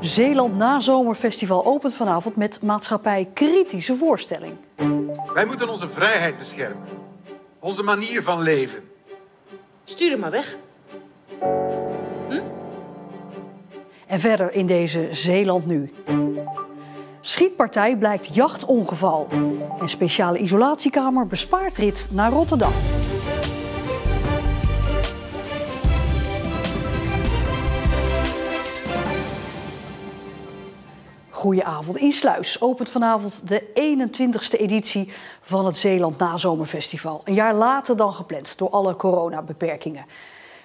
Zeeland Nazomerfestival opent vanavond met maatschappij kritische voorstelling. Wij moeten onze vrijheid beschermen. Onze manier van leven. Stuur hem maar weg. En verder in deze Zeeland nu. Schietpartij blijkt jachtongeval. En speciale isolatiekamer bespaart rit naar Rotterdam. Goedenavond. In Sluis opent vanavond de 21ste editie van het Zeeland Nazomerfestival. Een jaar later dan gepland door alle coronabeperkingen.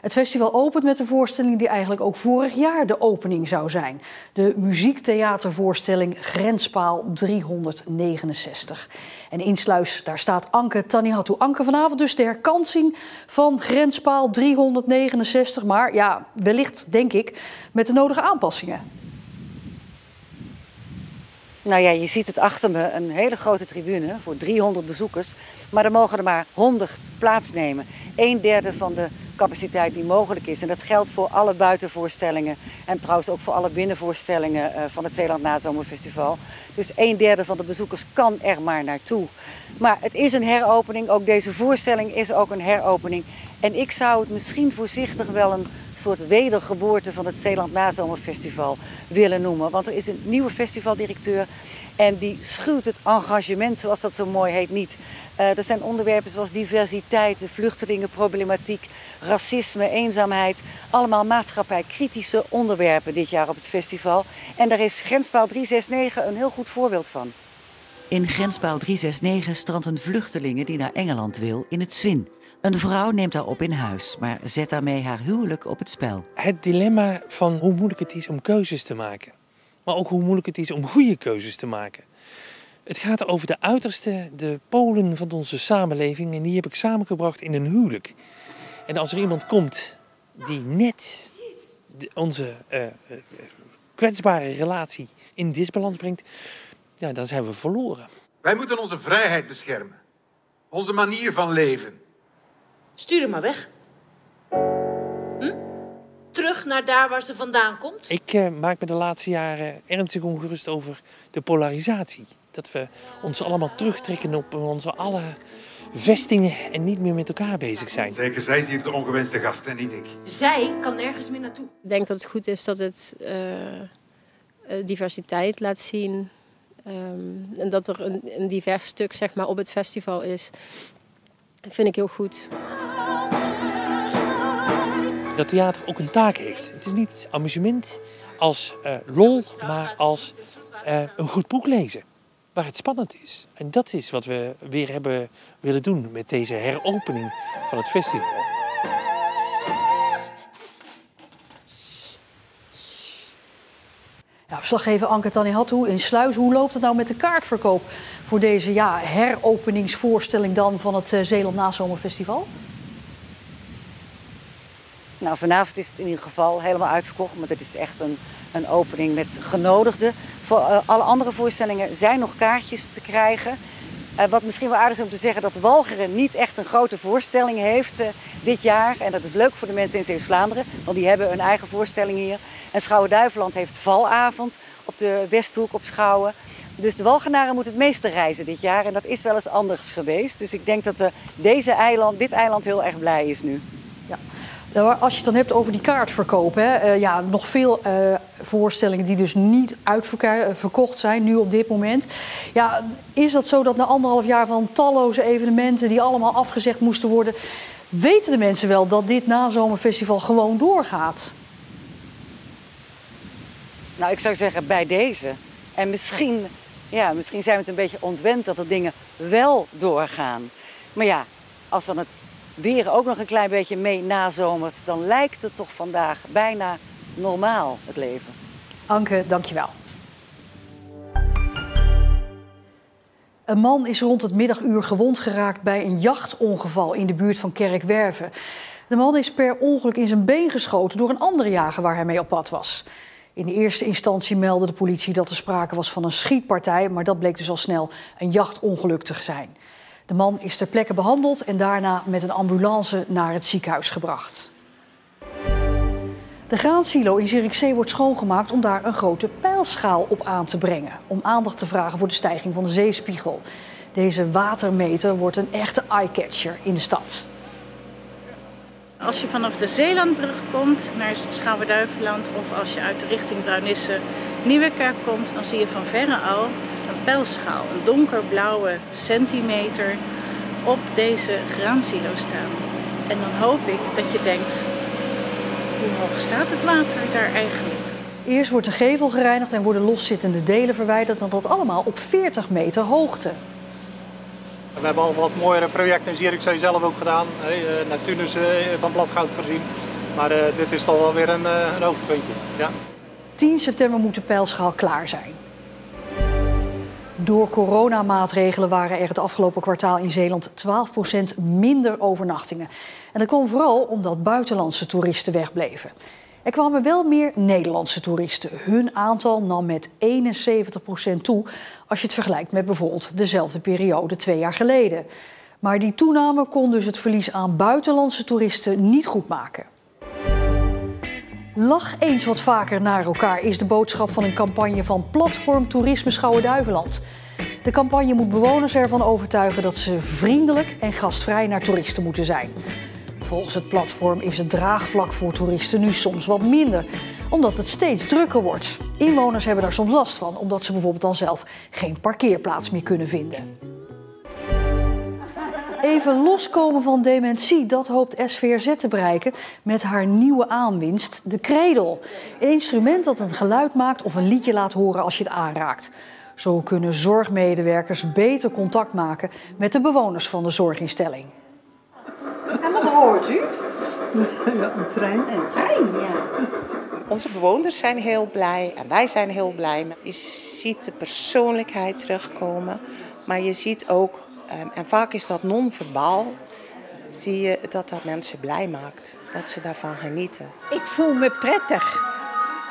Het festival opent met een voorstelling die eigenlijk ook vorig jaar de opening zou zijn. De muziektheatervoorstelling Grenspaal 369. En in Sluis, daar staat Anke Tanihatu. Anke, vanavond dus de herkansing van Grenspaal 369. Maar ja, wellicht, denk ik, met de nodige aanpassingen. Nou ja, je ziet het achter me, een hele grote tribune voor 300 bezoekers. Maar er mogen er maar 100 plaatsnemen. Een derde van de capaciteit die mogelijk is. En dat geldt voor alle buitenvoorstellingen. En trouwens ook voor alle binnenvoorstellingen eh, van het Zeeland Nazomerfestival. Dus een derde van de bezoekers kan er maar naartoe. Maar het is een heropening. Ook deze voorstelling is ook een heropening. En ik zou het misschien voorzichtig wel een soort wedergeboorte van het Zeeland Nazomerfestival willen noemen. Want er is een nieuwe festivaldirecteur en die schuwt het engagement, zoals dat zo mooi heet, niet. Uh, er zijn onderwerpen zoals diversiteit, vluchtelingenproblematiek, racisme, eenzaamheid. Allemaal maatschappij-kritische onderwerpen dit jaar op het festival. En daar is Grenspaal 369 een heel goed voorbeeld van. In Grenspaal 369 strandt een vluchtelinge die naar Engeland wil in het Zwin. Een vrouw neemt haar op in huis, maar zet daarmee haar huwelijk op het spel. Het dilemma van hoe moeilijk het is om keuzes te maken. Maar ook hoe moeilijk het is om goede keuzes te maken. Het gaat over de uiterste, de polen van onze samenleving. En die heb ik samengebracht in een huwelijk. En als er iemand komt die net onze uh, kwetsbare relatie in disbalans brengt, ja, dan zijn we verloren. Wij moeten onze vrijheid beschermen. Onze manier van leven. Stuur hem maar weg. Hm? Terug naar daar waar ze vandaan komt? Ik uh, maak me de laatste jaren ernstig ongerust over de polarisatie. Dat we ons allemaal terugtrekken op onze alle vestingen en niet meer met elkaar bezig zijn. Zeker, zij is hier de ongewenste gast en niet ik. Zij kan nergens meer naartoe. Ik denk dat het goed is dat het uh, diversiteit laat zien. Um, en dat er een, een divers stuk zeg maar, op het festival is. vind ik heel goed dat theater ook een taak heeft. Het is niet amusement als uh, lol, maar als uh, een goed boek lezen. Waar het spannend is. En dat is wat we weer hebben willen doen met deze heropening van het festival. Verslaggever Anke Tanihatu in Sluis. Hoe loopt het nou met de kaartverkoop voor deze ja, heropeningsvoorstelling dan van het uh, Zeeland Nazomerfestival? Nou, vanavond is het in ieder geval helemaal uitverkocht. Maar dit is echt een, een opening met genodigden. Voor uh, alle andere voorstellingen zijn nog kaartjes te krijgen. Uh, wat misschien wel aardig is om te zeggen dat Walcheren niet echt een grote voorstelling heeft uh, dit jaar. En dat is leuk voor de mensen in Zeeuws-Vlaanderen, want die hebben een eigen voorstelling hier. En Schouwen-Duiveland heeft valavond op de Westhoek op Schouwen. Dus de Walgenaren moeten het meeste reizen dit jaar. En dat is wel eens anders geweest. Dus ik denk dat deze eiland, dit eiland heel erg blij is nu. Als je het dan hebt over die kaartverkoop, hè, uh, ja, nog veel uh, voorstellingen die dus niet uitverkocht zijn, nu op dit moment. Ja, is dat zo dat na anderhalf jaar van talloze evenementen die allemaal afgezegd moesten worden, weten de mensen wel dat dit nazomerfestival gewoon doorgaat? Nou, ik zou zeggen bij deze. En misschien, ja, misschien zijn we het een beetje ontwend dat er dingen wel doorgaan. Maar ja, als dan het weer ook nog een klein beetje mee nazomert, dan lijkt het toch vandaag bijna normaal, het leven. Anke, dankjewel. Een man is rond het middaguur gewond geraakt bij een jachtongeval in de buurt van Kerkwerven. De man is per ongeluk in zijn been geschoten door een andere jager waar hij mee op pad was. In de eerste instantie meldde de politie dat er sprake was van een schietpartij, maar dat bleek dus al snel een jachtongeluk te zijn. De man is ter plekke behandeld en daarna met een ambulance naar het ziekenhuis gebracht. De graansilo in Zierikzee wordt schoongemaakt om daar een grote pijlschaal op aan te brengen. Om aandacht te vragen voor de stijging van de zeespiegel. Deze watermeter wordt een echte eyecatcher in de stad. Als je vanaf de Zeelandbrug komt naar Schouwen-Duiveland of als je uit de richting Bruinisse Nieuwekerk komt, dan zie je van verre al pijlschaal, een donkerblauwe centimeter op deze graansilo staan. En dan hoop ik dat je denkt, hoe hoog staat het water daar eigenlijk? Eerst wordt de gevel gereinigd en worden loszittende delen verwijderd en dat allemaal op 40 meter hoogte. We hebben al wat mooiere projecten in Zierikzee zelf ook gedaan. Hè, Neptunus van bladgoud voorzien. Maar uh, dit is toch wel weer een, een hoogtepuntje. Ja. 10 september moet de pijlschaal klaar zijn. Door coronamaatregelen waren er het afgelopen kwartaal in Zeeland 12% minder overnachtingen. En dat kwam vooral omdat buitenlandse toeristen wegbleven. Er kwamen wel meer Nederlandse toeristen. Hun aantal nam met 71% toe als je het vergelijkt met bijvoorbeeld dezelfde periode twee jaar geleden. Maar die toename kon dus het verlies aan buitenlandse toeristen niet goedmaken. Lach eens wat vaker naar elkaar is de boodschap van een campagne van Platform Toerisme Schouwen-Duiveland. De campagne moet bewoners ervan overtuigen dat ze vriendelijk en gastvrij naar toeristen moeten zijn. Volgens het platform is het draagvlak voor toeristen nu soms wat minder, omdat het steeds drukker wordt. Inwoners hebben daar soms last van, omdat ze bijvoorbeeld dan zelf geen parkeerplaats meer kunnen vinden. Even loskomen van dementie, dat hoopt SVRZ te bereiken met haar nieuwe aanwinst, de kredel. Een instrument dat een geluid maakt of een liedje laat horen als je het aanraakt. Zo kunnen zorgmedewerkers beter contact maken met de bewoners van de zorginstelling. En wat hoort u? Ja, een trein. Een trein, ja. Onze bewoners zijn heel blij en wij zijn heel blij. Je ziet de persoonlijkheid terugkomen, maar je ziet ook, en vaak is dat non-verbaal, zie je dat dat mensen blij maakt. Dat ze daarvan genieten. Ik voel me prettig.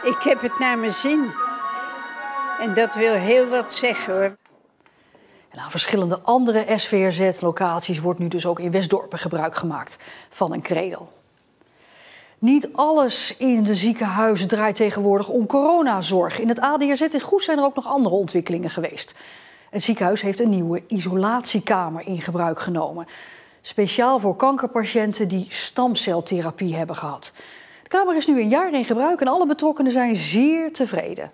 Ik heb het naar mijn zin. En dat wil heel wat zeggen hoor. En aan verschillende andere SVRZ-locaties wordt nu dus ook in Westdorpen gebruik gemaakt van een kredel. Niet alles in de ziekenhuizen draait tegenwoordig om coronazorg. In het ADRZ in Goes zijn er ook nog andere ontwikkelingen geweest. Het ziekenhuis heeft een nieuwe isolatiekamer in gebruik genomen. Speciaal voor kankerpatiënten die stamceltherapie hebben gehad. De kamer is nu een jaar in gebruik en alle betrokkenen zijn zeer tevreden.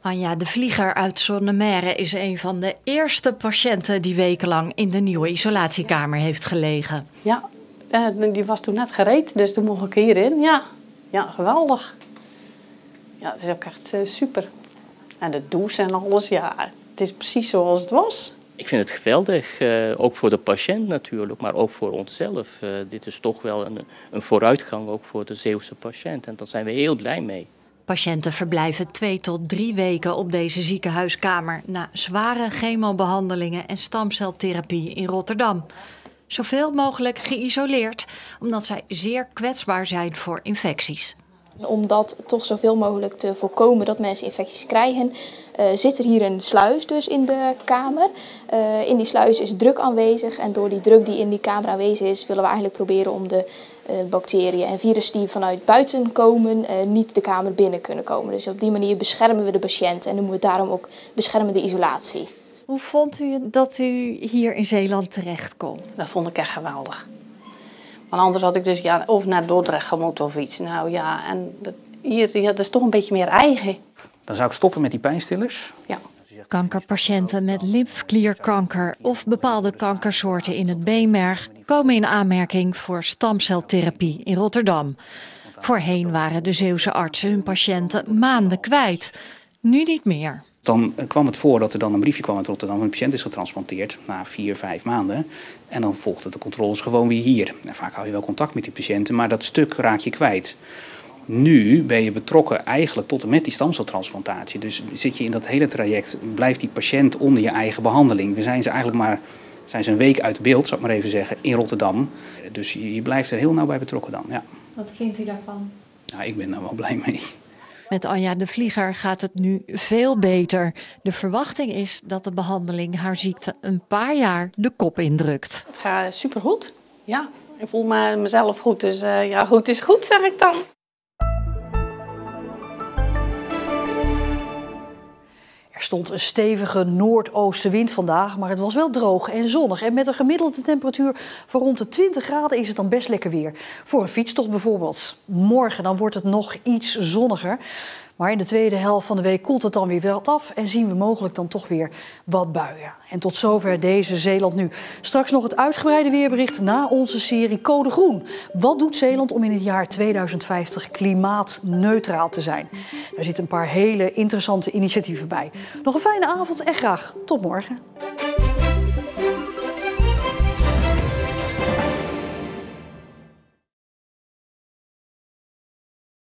Anja de Vlieger uit Zonnemerre is een van de eerste patiënten die wekenlang in de nieuwe isolatiekamer heeft gelegen. Ja, die was toen net gereed, dus toen mocht ik hierin. Ja, ja geweldig. Ja, het is ook echt uh, super. En de douche en alles, ja, het is precies zoals het was. Ik vind het geweldig, uh, ook voor de patiënt natuurlijk, maar ook voor onszelf. Uh, dit is toch wel een, een vooruitgang ook voor de Zeeuwse patiënt en daar zijn we heel blij mee. Patiënten verblijven twee tot drie weken op deze ziekenhuiskamer na zware chemobehandelingen en stamceltherapie in Rotterdam. Zoveel mogelijk geïsoleerd, omdat zij zeer kwetsbaar zijn voor infecties. Om dat toch zoveel mogelijk te voorkomen dat mensen infecties krijgen, uh, zit er hier een sluis dus in de kamer. Uh, in die sluis is druk aanwezig en door die druk die in die kamer aanwezig is, willen we eigenlijk proberen om de uh, bacteriën en virussen die vanuit buiten komen, niet de kamer binnen kunnen komen. Dus op die manier beschermen we de patiënt en noemen we het daarom ook beschermende isolatie. Hoe vond u dat u hier in Zeeland terecht kon? Dat vond ik echt geweldig. Want anders had ik dus ja, of naar Dordrecht gemoeten of iets. Nou ja, en dat, hier ja, dat is toch een beetje meer eigen. Dan zou ik stoppen met die pijnstillers. Ja. Kankerpatiënten met lymfklierkanker of bepaalde kankersoorten in het beenmerg komen in aanmerking voor stamceltherapie in Rotterdam. Voorheen waren de Zeeuwse artsen hun patiënten maanden kwijt. Nu niet meer. Dan kwam het voor dat er dan een briefje kwam uit Rotterdam. Een patiënt is getransplanteerd na vier, vijf maanden. En dan volgden de controles gewoon weer hier. En vaak hou je wel contact met die patiënten, maar dat stuk raak je kwijt. Nu ben je betrokken eigenlijk tot en met die stamceltransplantatie. Dus zit je in dat hele traject, blijft die patiënt onder je eigen behandeling. We zijn ze eigenlijk maar zijn ze een week uit beeld, zou ik maar even zeggen, in Rotterdam. Dus je, je blijft er heel nauw bij betrokken dan. Ja. Wat vindt u daarvan? Nou, ik ben daar wel blij mee. Met Anja de Vlieger gaat het nu veel beter. De verwachting is dat de behandeling haar ziekte een paar jaar de kop indrukt. Het gaat supergoed. Ja, ik voel me mezelf goed. Dus uh, ja, goed is goed, zeg ik dan. Stond een stevige noordoostenwind vandaag, maar het was wel droog en zonnig. En met een gemiddelde temperatuur van rond de 20 graden is het dan best lekker weer. Voor een fietstocht bijvoorbeeld. Morgen dan wordt het nog iets zonniger. Maar in de tweede helft van de week koelt het dan weer wat af en zien we mogelijk dan toch weer wat buien. En tot zover deze Zeeland nu. Straks nog het uitgebreide weerbericht na onze serie Code Groen. Wat doet Zeeland om in het jaar 2050 klimaatneutraal te zijn? Daar zitten een paar hele interessante initiatieven bij. Nog een fijne avond en graag tot morgen.